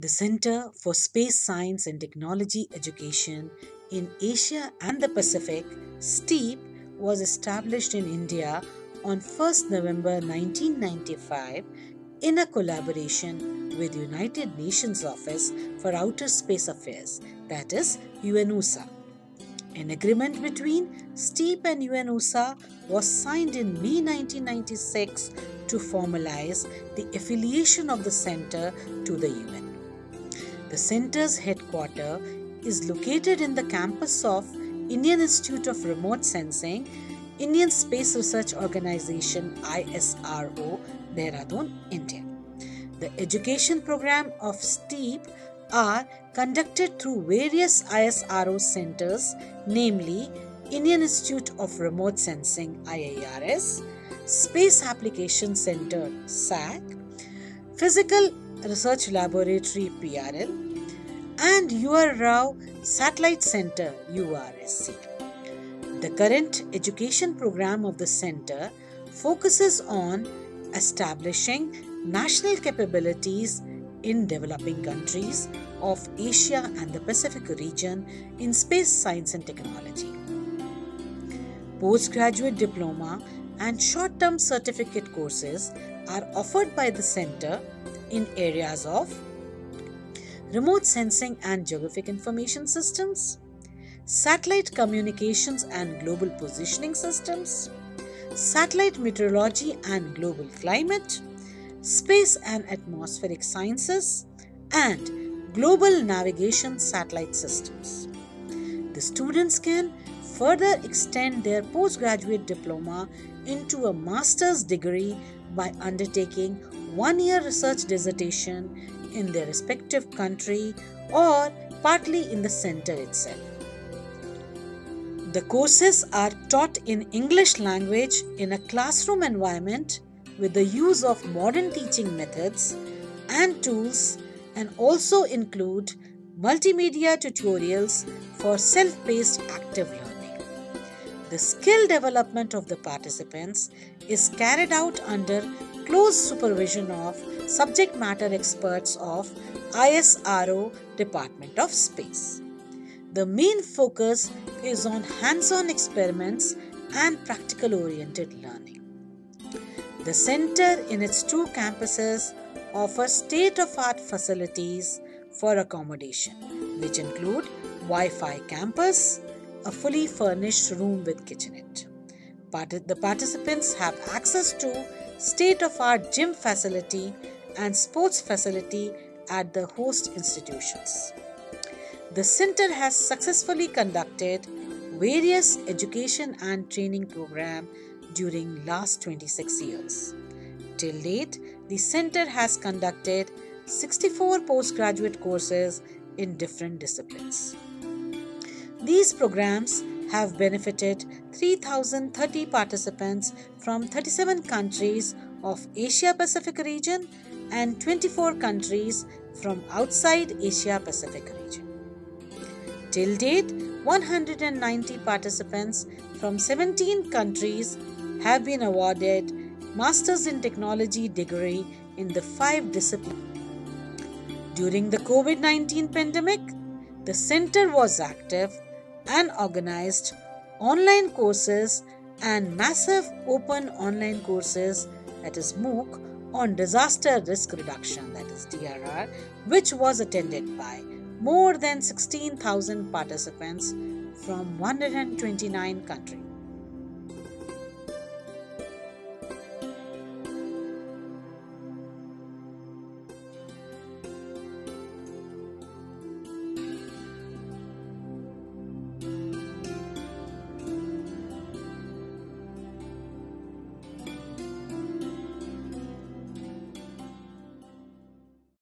The Center for Space Science and Technology Education in Asia and the Pacific, CSSTEAP, was established in India on 1st November 1995 in a collaboration with United Nations Office for Outer Space Affairs, that is UNOOSA. An agreement between CSSTEAP and UNOOSA was signed in May 1996 to formalize the affiliation of the center to the UN. The center's headquarters is located in the campus of Indian Institute of Remote Sensing, Indian Space Research Organization ISRO, Dehradun, India. The education program of CSSTEAP are conducted through various ISRO centers, namely Indian Institute of Remote Sensing IIRS, Space Application Center SAC, Physical Research Laboratory PRL, and UR Rao Satellite Center URSC. The current education program of the center focuses on establishing national capabilities in developing countries of Asia and the Pacific region in space science and technology. Postgraduate diploma and short term certificate courses are offered by the center in areas of remote sensing and geographic information systems, satellite communications and global positioning systems, satellite meteorology and global climate, space and atmospheric sciences, and global navigation satellite systems. The students can further extend their postgraduate diploma into a master's degree by undertaking one year research dissertation in their respective country or partly in the center itself. The courses are taught in English language in a classroom environment with the use of modern teaching methods and tools and also include multimedia tutorials for self-paced active learning. The skill development of the participants is carried out under close supervision of subject matter experts of ISRO Department of Space. The main focus is on hands on experiments and practical oriented learning. The center, in its two campuses, offers state of art facilities for accommodation, which include Wi Fi campus, a fully furnished room with kitchenette. The participants have access to state of art gym facility and sports facility at the host institutions. The center has successfully conducted various education and training program during last 26 years. Till date, the center has conducted 64 postgraduate courses in different disciplines. These programs have benefited 3030 participants from 37 countries of Asia Pacific region and 24 countries from outside Asia Pacific region. Till date, 190 participants from 17 countries have been awarded Masters in Technology degree in the five disciplines. During the COVID 19 pandemic, the center was active and organized online courses and massive open online courses that is MOOC on disaster risk reduction that is DRR which was attended by more than 16,000 participants from 129 countries.